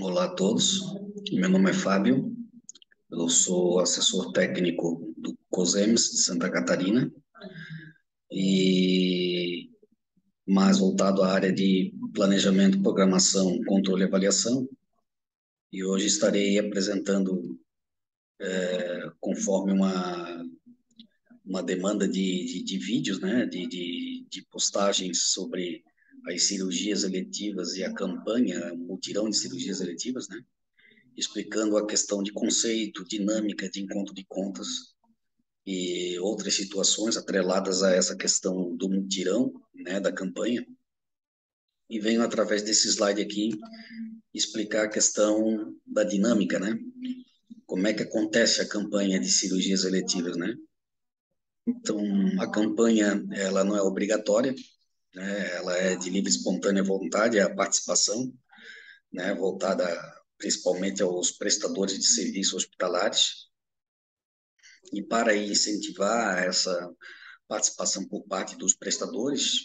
Olá a todos, meu nome é Fábio, eu sou assessor técnico do COSEMS de Santa Catarina e mais voltado à área de planejamento, programação, controle e avaliação. E hoje estarei apresentando, é, conforme uma, uma demanda de, de, de vídeos, né, de, de, de postagens sobre as cirurgias eletivas e a campanha mutirão de cirurgias eletivas, né? Explicando a questão de conceito, dinâmica de encontro de contas e outras situações atreladas a essa questão do mutirão, né, da campanha. E venho através desse slide aqui explicar a questão da dinâmica, né? Como é que acontece a campanha de cirurgias eletivas, né? Então, a campanha, ela não é obrigatória, né? Ela é de livre espontânea vontade, é a participação, né? Voltada principalmente aos prestadores de serviços hospitalares. E para incentivar essa participação por parte dos prestadores,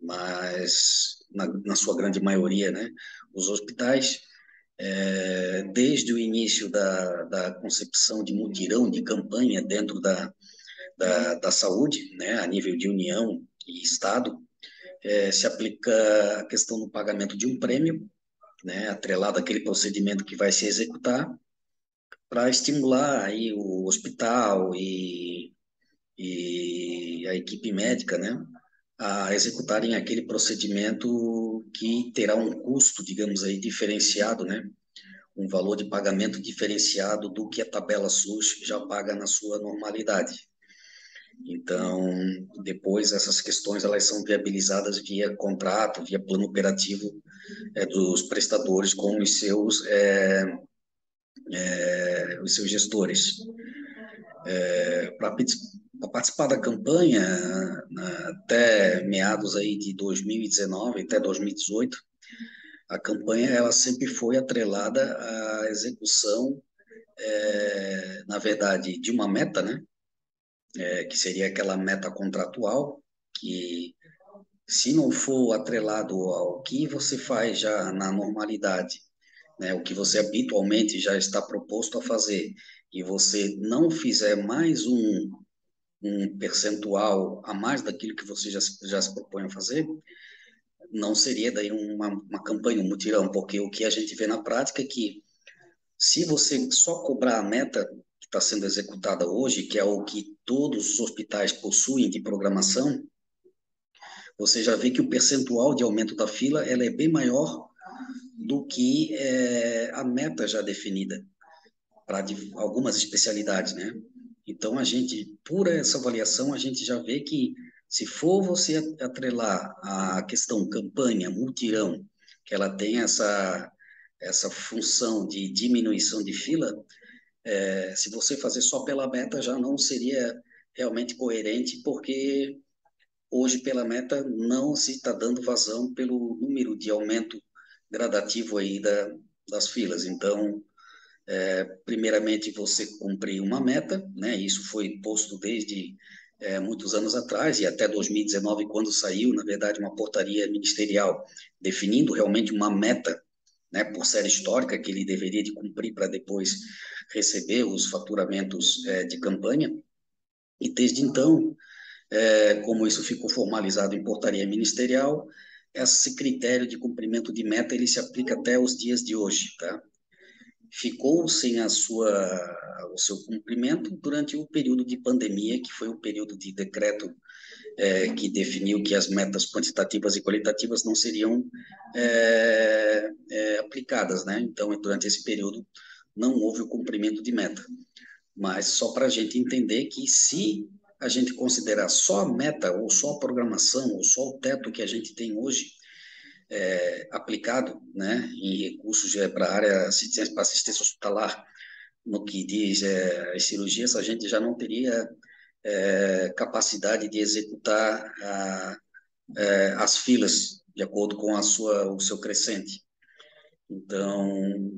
mas na, na sua grande maioria, né? Os hospitais é, desde o início da, da concepção de mutirão, de campanha dentro da, da, da saúde, né, a nível de União e Estado, é, se aplica a questão do pagamento de um prêmio, né, atrelado àquele procedimento que vai se executar, para estimular aí o hospital e, e a equipe médica, né, a executarem aquele procedimento que terá um custo, digamos aí, diferenciado, né, um valor de pagamento diferenciado do que a tabela SUS já paga na sua normalidade. Então, depois essas questões elas são viabilizadas via contrato, via plano operativo é, dos prestadores com os seus é, é, os seus gestores. É, Para participar da campanha até meados aí de 2019 até 2018, a campanha ela sempre foi atrelada à execução, é, na verdade, de uma meta, né? É, que seria aquela meta contratual, que se não for atrelado ao que você faz já na normalidade, né, o que você habitualmente já está proposto a fazer, e você não fizer mais um, um percentual a mais daquilo que você já, já se propõe a fazer, não seria daí uma, uma campanha, um mutirão, porque o que a gente vê na prática é que se você só cobrar a meta que está sendo executada hoje, que é o que todos os hospitais possuem de programação, você já vê que o percentual de aumento da fila ela é bem maior do que é, a meta já definida para algumas especialidades, né? Então a gente, por essa avaliação, a gente já vê que se for você atrelar a questão campanha, multirão, que ela tem essa essa função de diminuição de fila, é, se você fazer só pela meta, já não seria realmente coerente, porque hoje, pela meta, não se está dando vazão pelo número de aumento gradativo aí da, das filas. Então, é, primeiramente, você cumprir uma meta, né? Isso foi posto desde é, muitos anos atrás e até 2019, quando saiu, na verdade, uma portaria ministerial definindo realmente uma meta, né, por série histórica que ele deveria de cumprir para depois receber os faturamentos é, de campanha. E desde então, é, como isso ficou formalizado em portaria ministerial, esse critério de cumprimento de meta ele se aplica até os dias de hoje, tá? Ficou sem a sua o seu cumprimento durante o período de pandemia, que foi o período de decreto é, que definiu que as metas quantitativas e qualitativas não seriam é, é, aplicadas, né? Então, durante esse período não houve o cumprimento de meta. Mas só para a gente entender que se a gente considerar só a meta, ou só a programação, ou só o teto que a gente tem hoje é, aplicado né, em recursos é, para a área assistência, para assistência hospitalar, no que diz é, as cirurgias, a gente já não teria é, capacidade de executar a, é, as filas de acordo com a sua, o seu crescente. Então,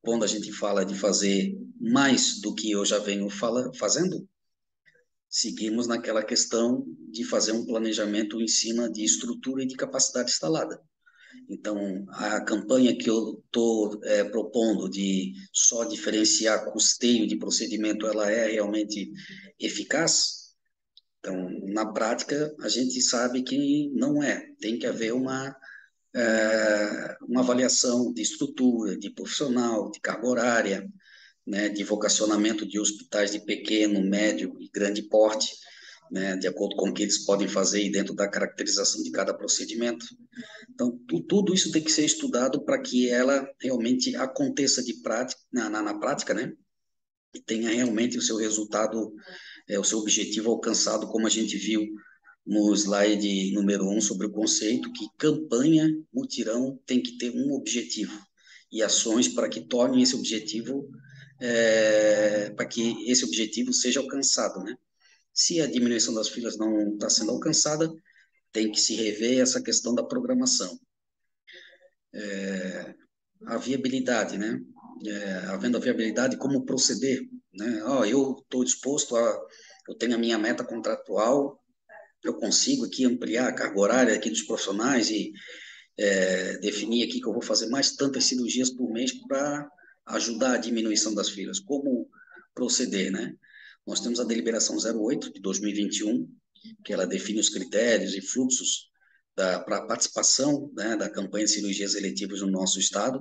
quando a gente fala de fazer mais do que eu já venho fala, fazendo, seguimos naquela questão de fazer um planejamento em cima de estrutura e de capacidade instalada. Então, a campanha que eu estou é, propondo de só diferenciar custeio de procedimento, ela é realmente eficaz? Então, na prática, a gente sabe que não é. Tem que haver uma, é, uma avaliação de estrutura, de profissional, de carga horária, né, de vocacionamento de hospitais de pequeno, médio e grande porte, né, de acordo com o que eles podem fazer dentro da caracterização de cada procedimento. Então, tudo isso tem que ser estudado para que ela realmente aconteça de prática, na, na, na, prática, né, e tenha realmente o seu resultado, é, o seu objetivo alcançado, como a gente viu no slide número um sobre o conceito, que campanha, mutirão, tem que ter um objetivo e ações para que tornem esse objetivo, é, para que esse objetivo seja alcançado, né? Se a diminuição das filas não está sendo alcançada, tem que se rever essa questão da programação. É, a viabilidade, né? É, havendo a viabilidade, como proceder, né? Oh, eu estou disposto a, eu tenho a minha meta contratual, eu consigo aqui ampliar a carga horária aqui dos profissionais e é, definir aqui que eu vou fazer mais tantas cirurgias por mês para ajudar a diminuição das filas. Como proceder, né? Nós temos a deliberação 08 de 2021, que ela define os critérios e fluxos para a participação né, da campanha de cirurgias eletivas no nosso estado.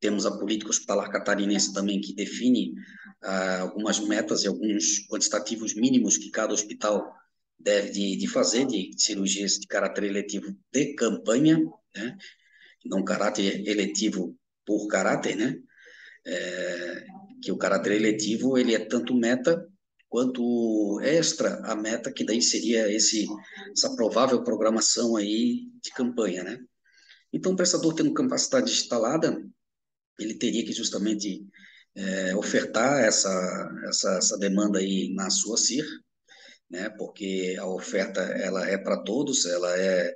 Temos a política hospitalar catarinense também, que define ah, algumas metas e alguns quantitativos mínimos que cada hospital deve de, de fazer de cirurgias de caráter eletivo de campanha, né? não caráter eletivo por caráter, né? É, que o caráter eletivo ele é tanto meta quanto extra a meta, que daí seria esse, essa provável programação aí de campanha, né? Então, o prestador tendo capacidade instalada, ele teria que justamente é, ofertar essa, essa, essa demanda aí na sua CIR, né? Porque a oferta ela é para todos, ela é,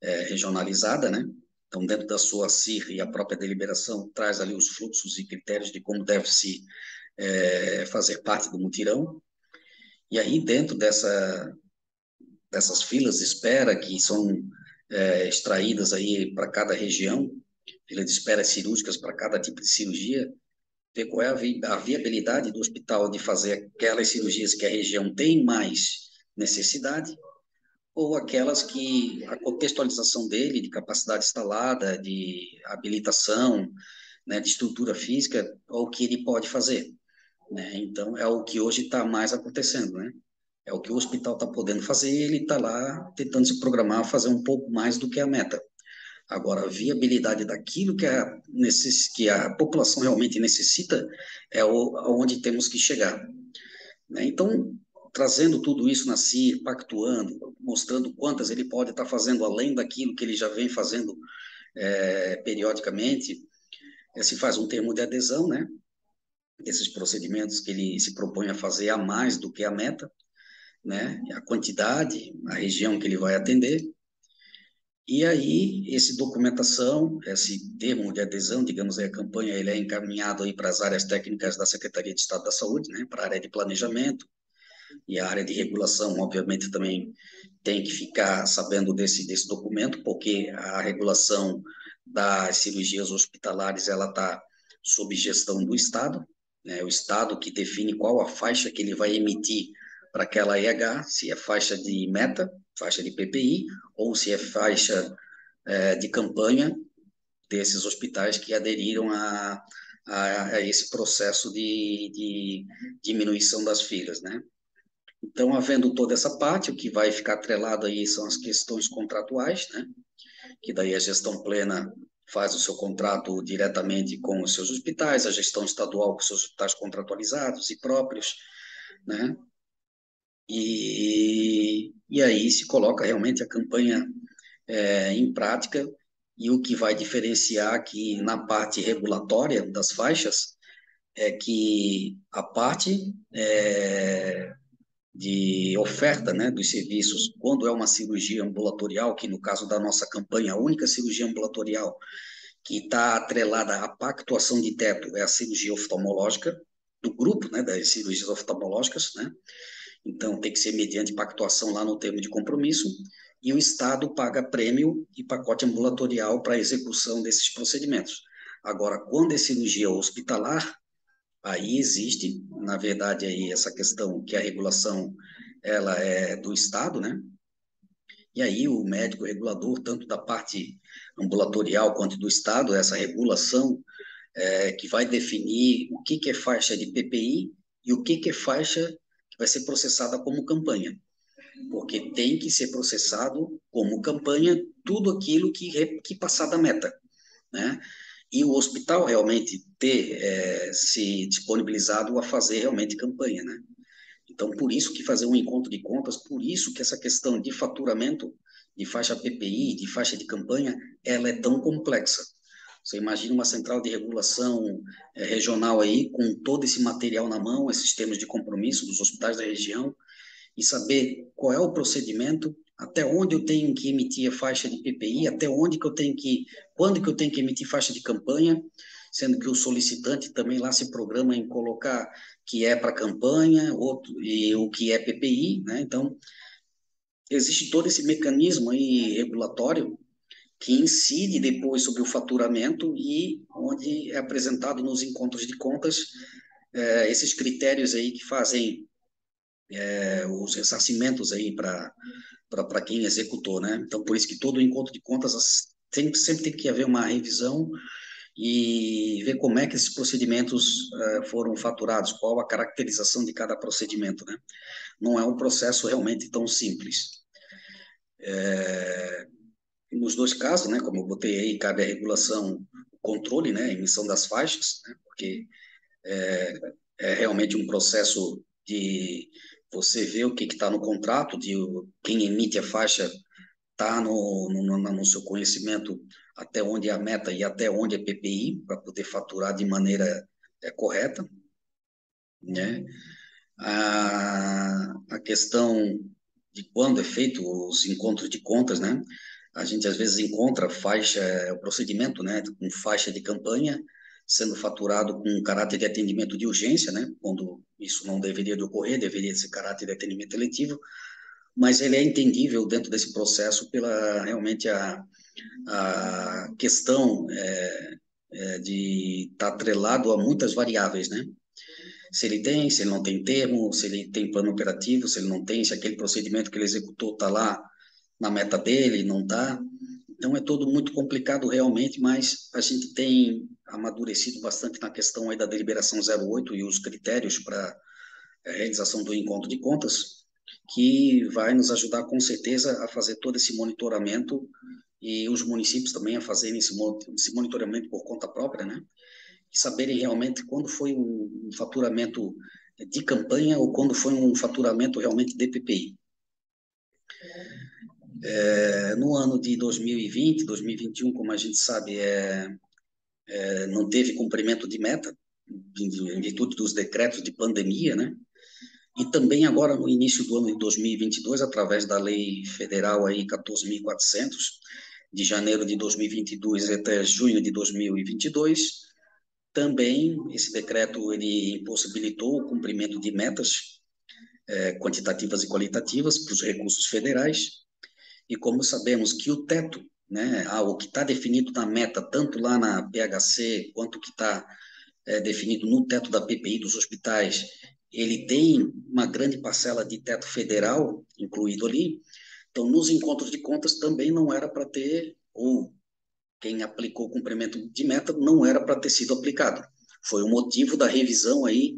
é regionalizada, né? Então, dentro da sua CIR e a própria deliberação traz ali os fluxos e critérios de como deve se é, fazer parte do mutirão. E aí, dentro dessa, dessas filas de espera que são é, extraídas aí para cada região, filas de espera cirúrgicas para cada tipo de cirurgia, ver qual é a, vi a viabilidade do hospital de fazer aquelas cirurgias que a região tem mais necessidade, ou aquelas que a contextualização dele, de capacidade instalada, de habilitação, né, de estrutura física, ou o que ele pode fazer. Né? Então, é o que hoje está mais acontecendo, né? É o que o hospital está podendo fazer e ele está lá tentando se programar a fazer um pouco mais do que a meta. Agora, a viabilidade daquilo que a, que a população realmente necessita é o, onde temos que chegar. Né? Então, trazendo tudo isso na CIR, pactuando, mostrando quantas ele pode estar tá fazendo além daquilo que ele já vem fazendo é, periodicamente, é, se faz um termo de adesão, né? Esses procedimentos que ele se propõe a fazer a mais do que a meta, né? A quantidade, a região que ele vai atender. E aí, esse documentação, esse termo de adesão, digamos, a campanha, ele é encaminhado aí para as áreas técnicas da Secretaria de Estado da Saúde, né? Para a área de planejamento e a área de regulação, obviamente, também tem que ficar sabendo desse, desse documento, porque a regulação das cirurgias hospitalares, ela está sob gestão do Estado, né, o Estado que define qual a faixa que ele vai emitir para aquela EH, se é faixa de meta, faixa de PPI, ou se é faixa é, de campanha desses hospitais que aderiram a, a, a esse processo de, de, diminuição das filas, né? Então, havendo toda essa parte, o que vai ficar atrelado aí são as questões contratuais, né? Que daí a gestão plena faz o seu contrato diretamente com os seus hospitais, a gestão estadual com os seus hospitais contratualizados e próprios, né? E, e aí se coloca realmente a campanha é, em prática e o que vai diferenciar aqui na parte regulatória das faixas é que a parte é, de oferta né, dos serviços, quando é uma cirurgia ambulatorial, que no caso da nossa campanha, a única cirurgia ambulatorial que está atrelada à pactuação de teto é a cirurgia oftalmológica, do grupo né, das cirurgias oftalmológicas, né? Então, tem que ser mediante pactuação lá no termo de compromisso. e o Estado paga prêmio e pacote ambulatorial para execução desses procedimentos. Agora, quando é cirurgia hospitalar, aí existe, na verdade, aí essa questão que a regulação ela é do Estado, né? E aí o médico regulador, tanto da parte ambulatorial quanto do Estado, essa regulação é, que vai definir o que, que é faixa de PPI e o que, que é faixa que vai ser processada como campanha. Porque tem que ser processado como campanha tudo aquilo que, que passar da meta. Né? E o hospital realmente ter é, se disponibilizado a fazer realmente campanha. Né? Então, por isso que fazer um encontro de contas, por isso que essa questão de faturamento, de faixa PPI, de faixa de campanha, ela é tão complexa. Você imagina uma central de regulação é, regional aí, com todo esse material na mão, esses termos de compromisso dos hospitais da região, e saber qual é o procedimento, até onde eu tenho que emitir a faixa de PPI, até onde que eu tenho que, quando que eu tenho que emitir faixa de campanha, sendo que o solicitante também lá se programa em colocar que é para campanha, outro, e o que é PPI, né? Então, existe todo esse mecanismo aí regulatório que incide depois sobre o faturamento e onde é apresentado nos encontros de contas é, esses critérios aí que fazem é, os ressarcimentos aí para quem executou, né? Então, por isso que todo encontro de contas tem, sempre tem que haver uma revisão e ver como é que esses procedimentos uh, foram faturados, qual a caracterização de cada procedimento, né? Não é um processo realmente tão simples. É, nos dois casos, né, como eu botei aí, cabe a regulação, o controle, né, emissão das faixas, né, porque é, é realmente um processo de você ver o que está no contrato, de quem emite a faixa está no, no, no, seu conhecimento até onde é a meta e até onde é PPI, para poder faturar de maneira é, correta. Né? A, a questão de quando é feito os encontros de contas, né? A gente às vezes encontra faixa, o procedimento, né, com faixa de campanha sendo faturado com caráter de atendimento de urgência, né, quando isso não deveria de ocorrer, deveria ser caráter de atendimento eletivo, mas ele é entendível dentro desse processo pela realmente a, a questão é, é, de estar tá atrelado a muitas variáveis, né? Se ele tem, se ele não tem termo, se ele tem plano operativo, se ele não tem, se aquele procedimento que ele executou está lá na meta dele, não está. Então é todo muito complicado realmente, mas a gente tem amadurecido bastante na questão aí da deliberação 08 e os critérios para a realização do encontro de contas, que vai nos ajudar com certeza a fazer todo esse monitoramento e os municípios também a fazerem esse, esse monitoramento por conta própria, né? E saberem realmente quando foi um faturamento de campanha ou quando foi um faturamento realmente de PPI. É, no ano de 2020, 2021, como a gente sabe, é, é, não teve cumprimento de meta, em virtude dos decretos de pandemia, né? E também agora no início do ano de 2022, através da lei federal aí 14.400, de janeiro de 2022 até junho de 2022, também esse decreto ele impossibilitou o cumprimento de metas é, quantitativas e qualitativas para os recursos federais. E como sabemos que o teto, né, o que está definido na meta, tanto lá na PHC quanto o que está é, definido no teto da PPI dos hospitais ele tem uma grande parcela de teto federal incluído ali. Então, nos encontros de contas também não era para ter, ou quem aplicou o cumprimento de meta não era para ter sido aplicado. Foi o motivo da revisão aí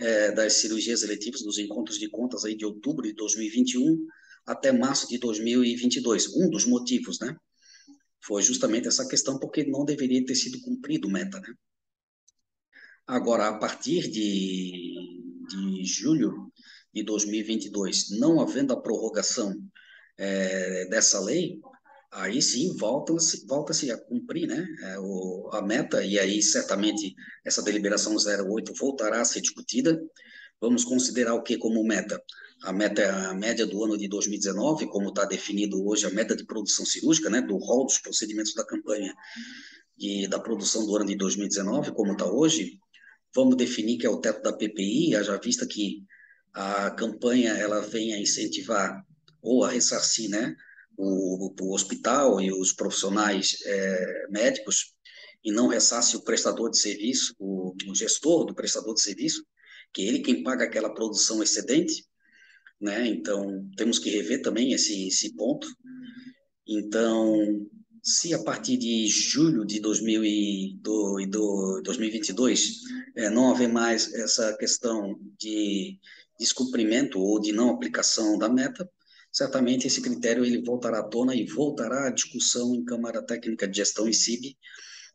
é, das cirurgias eletivas dos encontros de contas aí de outubro de 2021 até março de 2022. Um dos motivos, né? Foi justamente essa questão porque não deveria ter sido cumprido meta, né? Agora, a partir de de julho de 2022, não havendo a prorrogação é, dessa lei, aí sim volta-se volta a cumprir né, é, o, a meta, e aí certamente essa deliberação 08 voltará a ser discutida. Vamos considerar o que como meta? A meta a média do ano de 2019, como está definido hoje a meta de produção cirúrgica, né, do rol dos procedimentos da campanha e da produção do ano de 2019, como está hoje, vamos definir que é o teto da PPI, já vista que a campanha ela vem a incentivar ou a ressarcir, né, o, o hospital e os profissionais é, médicos e não ressasse o prestador de serviço, o, o, gestor do prestador de serviço, que é ele quem paga aquela produção excedente, né? Então, temos que rever também esse, esse ponto. Então, se a partir de julho de 2022 é, não haver mais essa questão de descumprimento ou de não aplicação da meta, certamente esse critério ele voltará à tona e voltará à discussão em Câmara Técnica de Gestão e CIB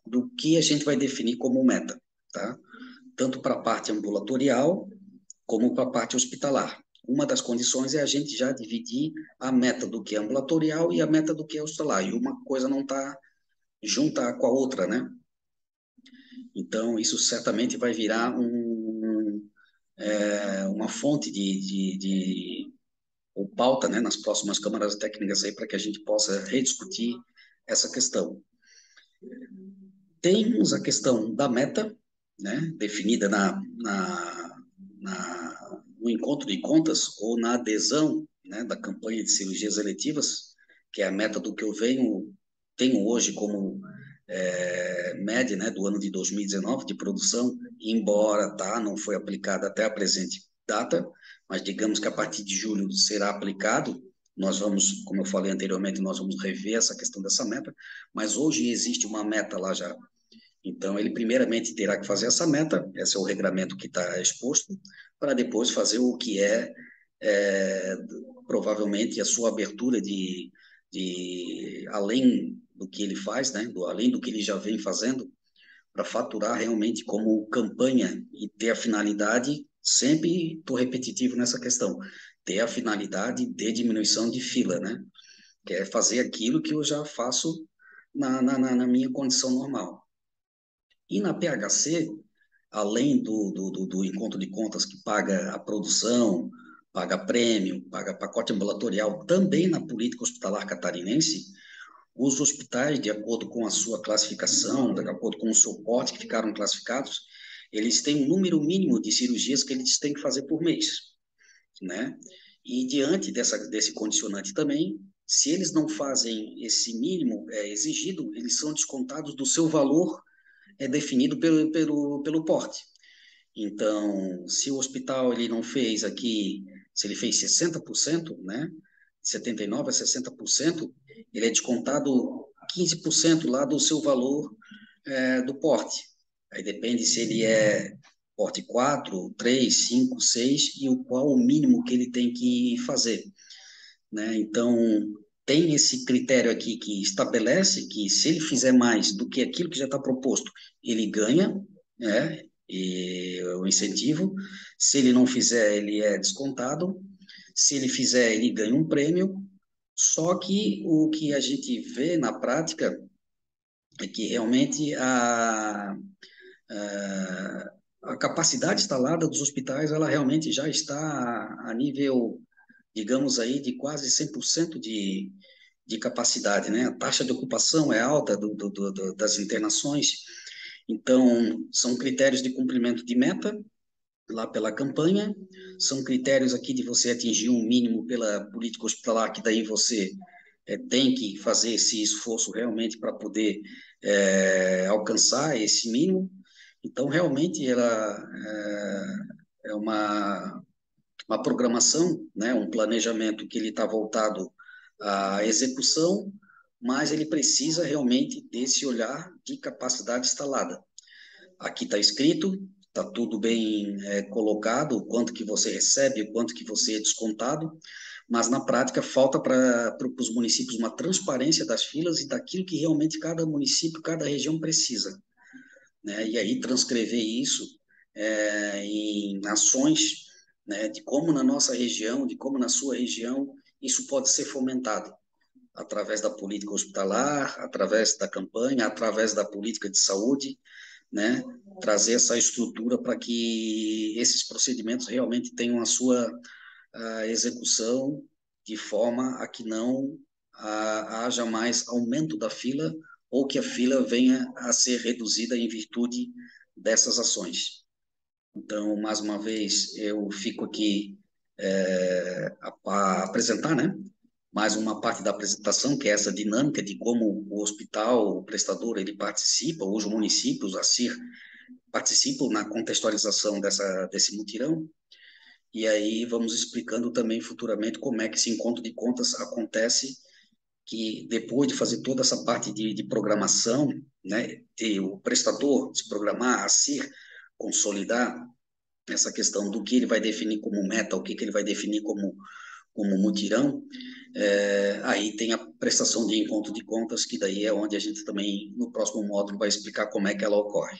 do que a gente vai definir como meta, tá? Tanto para a parte ambulatorial como para a parte hospitalar. Uma das condições é a gente já dividir a meta do que é ambulatorial e a meta do que é hospitalar, e uma coisa não está junta com a outra, né? Então, isso certamente vai virar um, é, uma fonte de, de, de, ou pauta né, nas próximas câmaras técnicas aí para que a gente possa rediscutir essa questão. Temos a questão da meta, né, definida na, na, na, no encontro de contas ou na adesão né, da campanha de cirurgias eletivas, que é a meta do que eu venho tenho hoje como é, média né, do ano de 2019 de produção, embora tá, não foi aplicada até a presente data, mas digamos que a partir de julho será aplicado, nós vamos, como eu falei anteriormente, nós vamos rever essa questão dessa meta, mas hoje existe uma meta lá já. Então, ele primeiramente terá que fazer essa meta, esse é o regramento que está exposto, para depois fazer o que é, é provavelmente a sua abertura de, de além do que ele faz, né, do, além do que ele já vem fazendo, para faturar realmente como campanha e ter a finalidade, sempre estou repetitivo nessa questão, ter a finalidade de diminuição de fila, né, que é fazer aquilo que eu já faço na, na, na minha condição normal. E na PHC, além do, do, do, encontro de contas que paga a produção, paga prêmio, paga pacote ambulatorial, também na política hospitalar catarinense, os hospitais, de acordo com a sua classificação, de acordo com o seu porte que ficaram classificados, eles têm um número mínimo de cirurgias que eles têm que fazer por mês, né? E diante dessa, desse condicionante também, se eles não fazem esse mínimo é, exigido, eles são descontados do seu valor é definido pelo, pelo, pelo porte. Então, se o hospital ele não fez aqui, se ele fez 60%, né, 79% a 60%, ele é descontado 15% lá do seu valor é, do porte. Aí depende se ele é porte 4, 3, 5, 6 e o qual o mínimo que ele tem que fazer. Né? Então, tem esse critério aqui que estabelece que se ele fizer mais do que aquilo que já está proposto, ele ganha né, e, o incentivo. Se ele não fizer, ele é descontado. Se ele fizer, ele ganha um prêmio. Só que o que a gente vê na prática é que realmente a, a, a capacidade instalada dos hospitais ela realmente já está a nível digamos aí, de quase 100% de, de capacidade, né? A taxa de ocupação é alta do, do, do, das internações, então são critérios de cumprimento de meta lá pela campanha, são critérios aqui de você atingir um mínimo pela política hospitalar, que daí você é, tem que fazer esse esforço realmente para poder é, alcançar esse mínimo. Então, realmente, ela é, é uma uma programação, né, um planejamento que ele está voltado à execução, mas ele precisa realmente desse olhar de capacidade instalada. Aqui está escrito, está tudo bem é, colocado, o quanto que você recebe, o quanto que você é descontado, mas na prática falta para os municípios uma transparência das filas e daquilo que realmente cada município, cada região precisa. Né? E aí transcrever isso é, em ações né, de como na nossa região, de como na sua região, isso pode ser fomentado através da política hospitalar, através da campanha, através da política de saúde, né, trazer essa estrutura para que esses procedimentos realmente tenham a sua a execução de forma a que não a, haja mais aumento da fila ou que a fila venha a ser reduzida em virtude dessas ações. Então, mais uma vez, eu fico aqui é, a, a apresentar, né, mais uma parte da apresentação, que é essa dinâmica de como o hospital, o prestador, ele participa, ou os municípios, a CIR, participam na contextualização dessa, desse mutirão, e aí vamos explicando também futuramente como é que esse encontro de contas acontece, que depois de fazer toda essa parte de, de programação, né, de o prestador se programar, a CIR consolidar essa questão do que ele vai definir como meta, o que, que ele vai definir como, como mutirão, é, aí tem a prestação de encontro de contas, que daí é onde a gente também, no próximo módulo, vai explicar como é que ela ocorre.